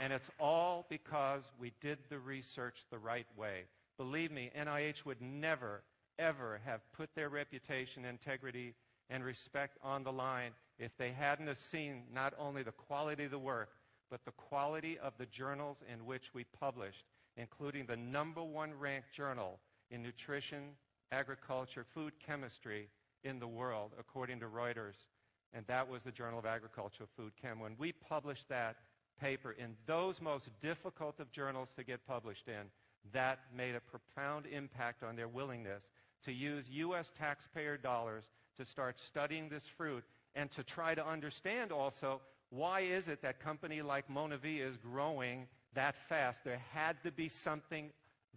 And it's all because we did the research the right way. Believe me, NIH would never, ever have put their reputation, integrity, and respect on the line if they hadn't have seen not only the quality of the work, but the quality of the journals in which we published, including the number one ranked journal in nutrition, agriculture, food chemistry in the world, according to Reuters. And that was the Journal of Agricultural Food Chem. When we published that paper in those most difficult of journals to get published in, that made a profound impact on their willingness to use U.S. taxpayer dollars to start studying this fruit and to try to understand also why is it that company like MonaVie is growing that fast? There had to be something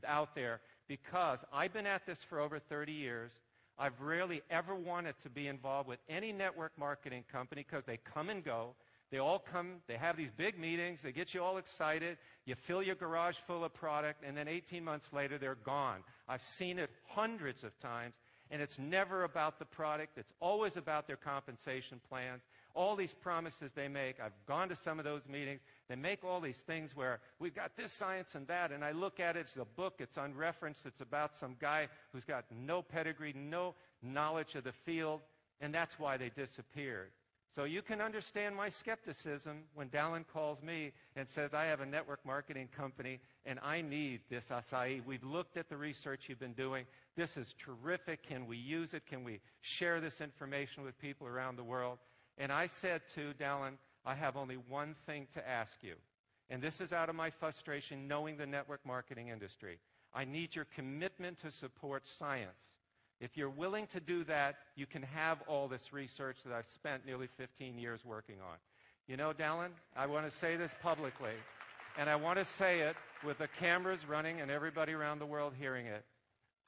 out there because I've been at this for over 30 years. I've rarely ever wanted to be involved with any network marketing company because they come and go. They all come, they have these big meetings, they get you all excited, you fill your garage full of product, and then 18 months later they're gone. I've seen it hundreds of times, and it's never about the product, it's always about their compensation plans. All these promises they make, I've gone to some of those meetings, they make all these things where we've got this science and that, and I look at it, it's a book, it's unreferenced, it's about some guy who's got no pedigree, no knowledge of the field, and that's why they disappeared. So you can understand my skepticism when Dallin calls me and says, I have a network marketing company and I need this acai. We've looked at the research you've been doing. This is terrific. Can we use it? Can we share this information with people around the world? And I said to Dallin, I have only one thing to ask you. And this is out of my frustration knowing the network marketing industry. I need your commitment to support science. If you're willing to do that, you can have all this research that I've spent nearly 15 years working on. You know, Dallin, I want to say this publicly, and I want to say it with the cameras running and everybody around the world hearing it.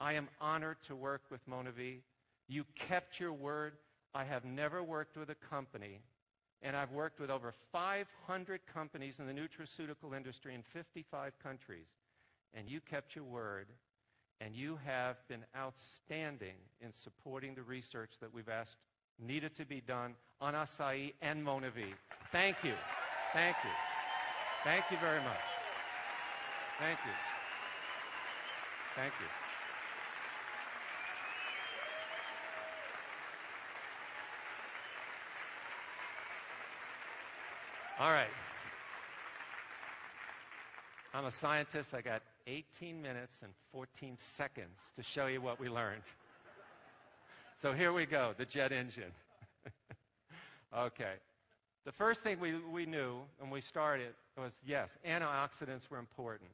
I am honored to work with MonaVie. You kept your word. I have never worked with a company, and I've worked with over 500 companies in the nutraceutical industry in 55 countries, and you kept your word and you have been outstanding in supporting the research that we've asked needed to be done on acai and MonaVie. Thank you. Thank you. Thank you very much. Thank you. Thank you. All right. I'm a scientist. I got 18 minutes and 14 seconds to show you what we learned. So here we go, the jet engine. okay. The first thing we, we knew when we started was yes, antioxidants were important.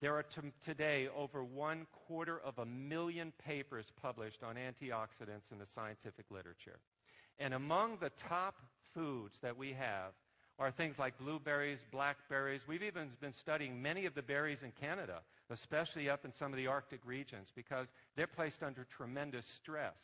There are t- today over one quarter of a million papers published on antioxidants in the scientific literature. And among the top foods that we have are things like blueberries, blackberries. We've even been studying many of the berries in Canada, especially up in some of the Arctic regions, because they're placed under tremendous stress.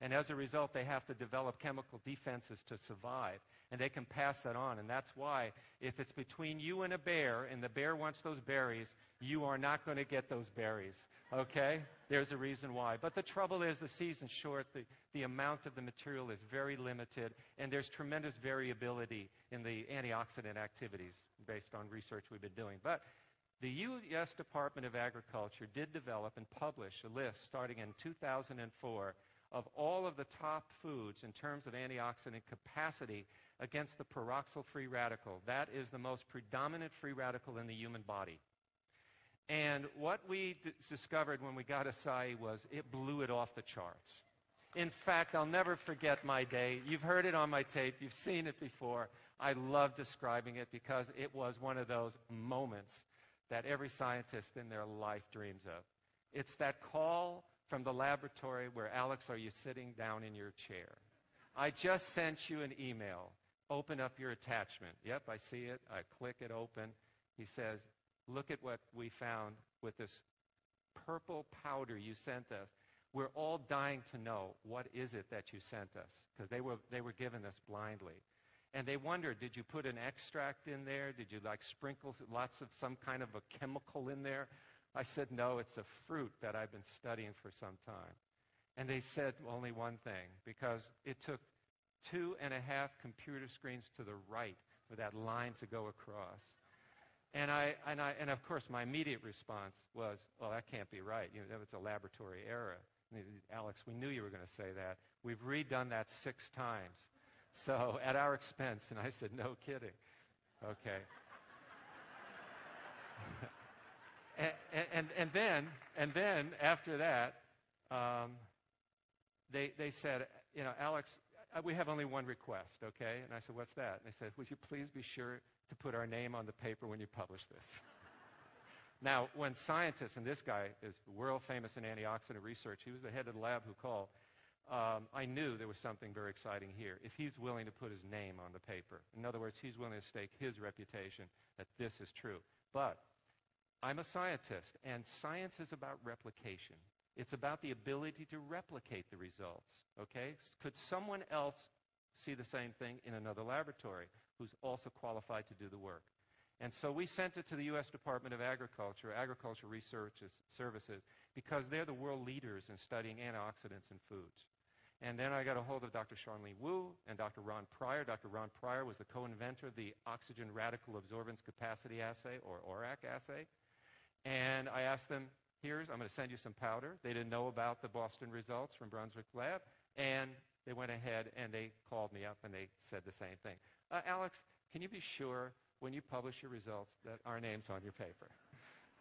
And as a result, they have to develop chemical defenses to survive. And they can pass that on. And that's why, if it's between you and a bear, and the bear wants those berries, you are not going to get those berries. Okay? There's a reason why. But the trouble is the season's short, the, the amount of the material is very limited, and there's tremendous variability in the antioxidant activities based on research we've been doing. But the U.S. Department of Agriculture did develop and publish a list starting in 2004 of all of the top foods in terms of antioxidant capacity against the peroxyl free radical. That is the most predominant free radical in the human body. And what we d- discovered when we got acai was it blew it off the charts. In fact, I'll never forget my day. You've heard it on my tape, you've seen it before. I love describing it because it was one of those moments that every scientist in their life dreams of. It's that call from the laboratory where, Alex, are you sitting down in your chair? I just sent you an email. Open up your attachment. Yep, I see it. I click it open. He says, Look at what we found with this purple powder you sent us. We're all dying to know what is it that you sent us because they were, they were given us blindly. And they wondered, did you put an extract in there? Did you like sprinkle lots of some kind of a chemical in there? I said, no, it's a fruit that I've been studying for some time. And they said only one thing because it took two and a half computer screens to the right for that line to go across. And, I, and, I, and of course, my immediate response was, well, that can't be right. You know, it's a laboratory error. Alex, we knew you were going to say that. We've redone that six times. So at our expense. And I said, no kidding. Okay. And, and, and, then, and then after that, um, they, they said, you know, Alex, uh, we have only one request, okay? And I said, what's that? And they said, would you please be sure to put our name on the paper when you publish this? now, when scientists, and this guy is world famous in antioxidant research, he was the head of the lab who called, um, I knew there was something very exciting here. If he's willing to put his name on the paper, in other words, he's willing to stake his reputation that this is true. But I'm a scientist, and science is about replication. It's about the ability to replicate the results. Okay? Could someone else see the same thing in another laboratory who's also qualified to do the work? And so we sent it to the U.S. Department of Agriculture, Agriculture Research Services, because they're the world leaders in studying antioxidants in foods. And then I got a hold of Dr. Xianli Wu and Dr. Ron Prior. Dr. Ron Prior was the co-inventor of the Oxygen Radical Absorbance Capacity Assay, or ORAC assay. And I asked them, here's, I'm going to send you some powder. They didn't know about the Boston results from Brunswick Lab. And they went ahead and they called me up and they said the same thing. Uh, Alex, can you be sure when you publish your results that our name's on your paper?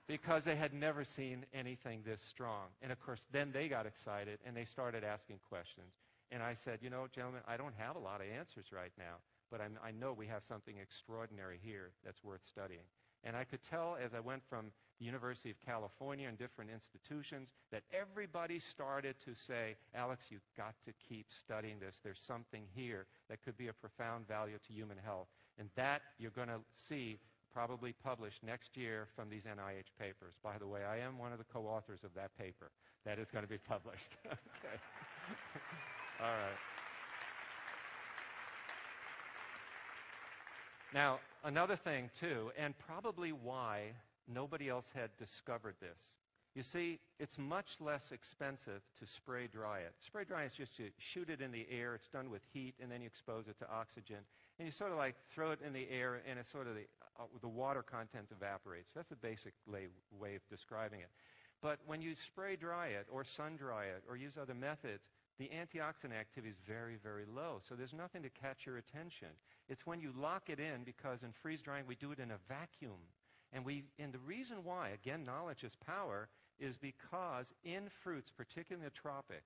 Because they had never seen anything this strong. And of course, then they got excited and they started asking questions. And I said, you know, gentlemen, I don't have a lot of answers right now, but I'm, i know we have something extraordinary here that's worth studying. And I could tell as I went from the University of California and different institutions that everybody started to say, Alex, you've got to keep studying this. There's something here that could be of profound value to human health. And that you're going to see probably published next year from these NIH papers. By the way, I am one of the co-authors of that paper that is going to be published. okay. All right. Now, another thing, too, and probably why nobody else had discovered this. You see, it's much less expensive to spray dry it. Spray dry is just to shoot it in the air. It's done with heat, and then you expose it to oxygen. And you sort of like throw it in the air, and it's sort of the, uh, the water content evaporates. That's a basic way of describing it. But when you spray dry it, or sun dry it, or use other methods, the antioxidant activity is very, very low. So there's nothing to catch your attention. It's when you lock it in, because in freeze drying we do it in a vacuum. And we, and the reason why, again, knowledge is power, is because in fruits, particularly in the tropic,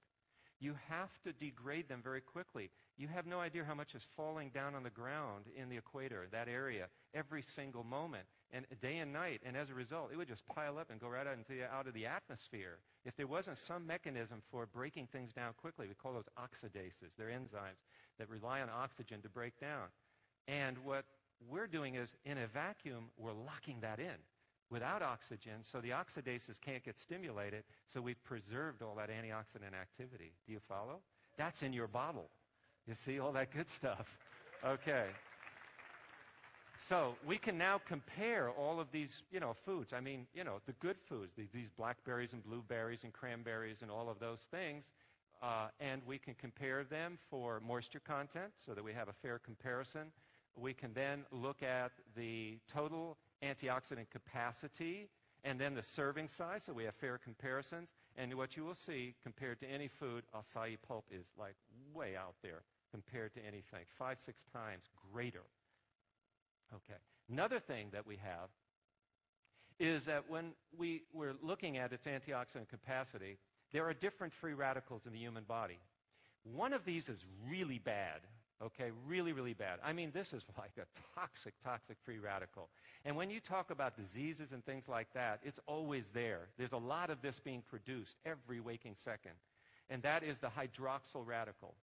you have to degrade them very quickly. You have no idea how much is falling down on the ground in the equator, that area, every single moment, and day and night. And as a result, it would just pile up and go right out into the, out of the atmosphere. If there wasn't some mechanism for breaking things down quickly, we call those oxidases. They're enzymes that rely on oxygen to break down. And what we're doing is, in a vacuum, we're locking that in without oxygen, so the oxidases can't get stimulated, so we've preserved all that antioxidant activity. Do you follow? That's in your bottle. You see all that good stuff. Okay. So we can now compare all of these, you know, foods. I mean, you know, the good foods, these, blackberries and blueberries and cranberries and all of those things, uh, and we can compare them for moisture content so that we have a fair comparison. We can then look at the total antioxidant capacity and then the serving size, so we have fair comparisons. And what you will see compared to any food, acai pulp is like way out there compared to anything, five, six times greater. Okay. Another thing that we have is that when we were looking at its antioxidant capacity, there are different free radicals in the human body. One of these is really bad, Okay, really, really bad. I mean, this is like a toxic, toxic free radical. And when you talk about diseases and things like that, it's always there. There's a lot of this being produced every waking second. And that is the hydroxyl radical.